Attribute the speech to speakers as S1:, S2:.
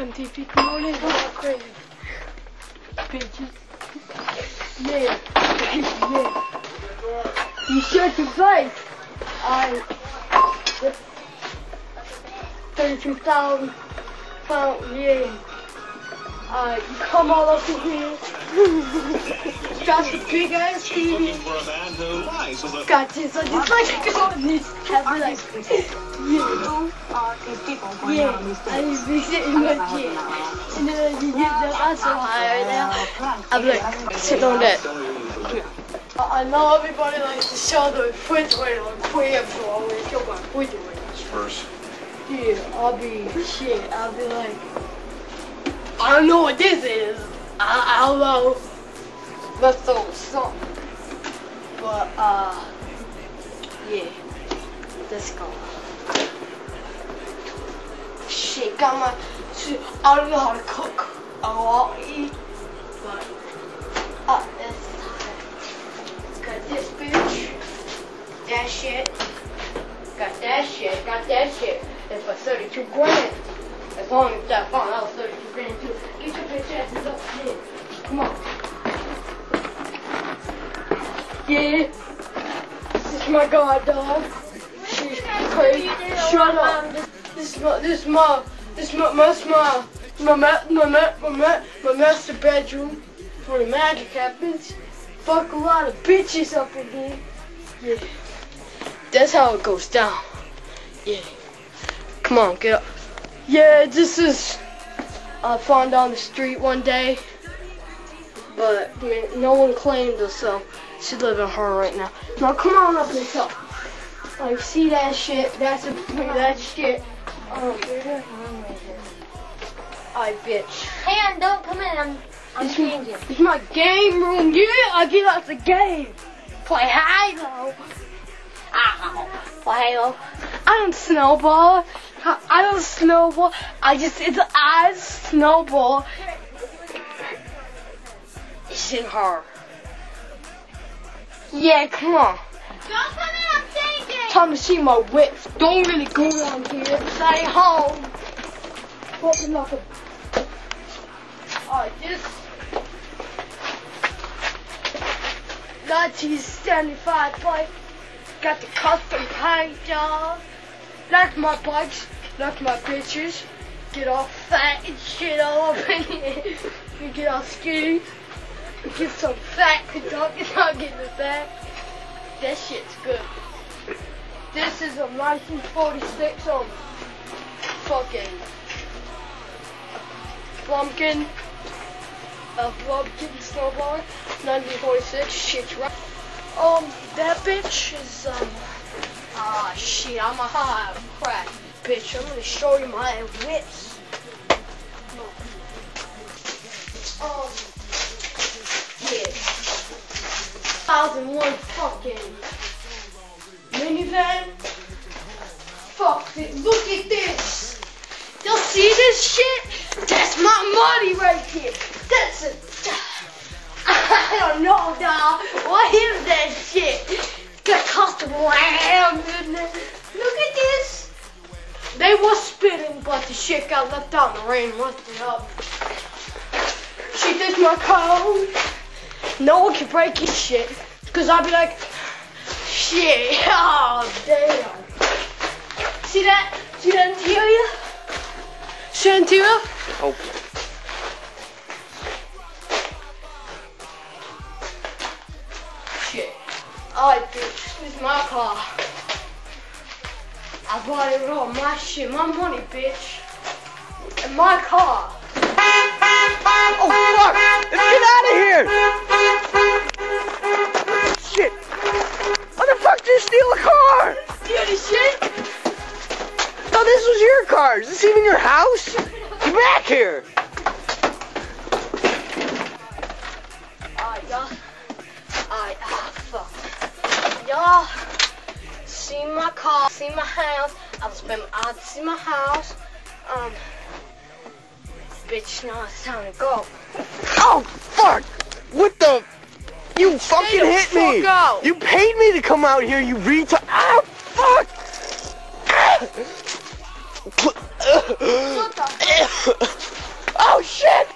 S1: MTV? Come on in, go crazy. Bitches. Yeah. yeah. You shut your face. I. 32,000 pound, yeah. Uh, come all up in here. Got the big ass TV. Got this on this like on this. Have me like, yeah. Yeah, I just be sitting in my chair. And then you get the I'm so high right now. I'm like, sit on that. I I know everybody likes to show the foot way on queer, so I always show my foot way.
S2: First.
S1: Yeah, I'll be shit. I'll be like, I don't know what this is. I, I don't know. Let's throw something. But uh, yeah, let's go. Shit, got my. I don't know how to cook. I will eat, but uh, it's got this bitch. That shit. Got that shit. Got that shit. It's for 32 grand. As long as that found out 32 grand too. Get your bitch asses up here. Come on. Yeah. This is my god dog. She's crazy. Shut up. This is my, this is my, this is my, my, my, ma- my, ma- my, ma- my master bedroom where the magic happens. Fuck a lot of bitches up in here. Yeah. That's how it goes down. Yeah. Come on, get up. Yeah, this is I found on the street one day. But I mean, no one claimed her, so she's living her right now. Now come on up and talk. Like, see that shit? That's a that shit. Um, I bitch.
S3: Hey, and don't come in. I'm, I'm
S1: This
S3: changing.
S1: this is my game room. Yeah, I get out the game. Play Halo.
S3: Ow. Play Halo.
S1: I don't snowball. I, I don't snowball. I just it's I snowball. In her. Yeah, come on.
S3: Don't come in. I'm changing.
S1: Time to see my whips. Don't really go around here. Stay home. Fucking like. Alright, this. 1975 bike. Got the custom paint job. Like my bikes. Like my bitches. Get all fat and shit all up here. Get all skinny. Get some fat Kentucky nugget in the back. That shit's good. This is a 1946 um fucking pumpkin. a Blumpkin snowball 1946 shit's right. Um that bitch is um ah shit I'm a hot crack bitch I'm gonna show you my wits. Um yeah 2001 fucking minivan. Fuck it. Look at this. Y'all see this shit? That's my money right here. That's a. I don't know, dog. What is that shit? Got custom lamb in there. Look at this. They was spitting, but the shit got left out in the rain, rusted up. She did my code. No one can break his shit. Cause I'll be like, shit, oh damn. See that? See that interior? See that interior?
S2: Oh.
S1: Shit. Alright, bitch, this is my car. I bought it all, my shit, my money, bitch. And my car.
S2: Oh fuck! Let's get out of here! Shit! How the fuck did you steal a car?
S1: Steal shit?
S2: No, this was your car. Is this even your house? Get back here!
S1: Alright, y'all. Alright, ah, fuck. Y'all see my car, see my house. I was spending out see my house. Um, bitch, now it's time to go.
S2: Oh fuck! What the? You fucking hit me!
S1: out.
S2: You paid me to come out here, you retard! Ah fuck! What the?
S4: oh shit!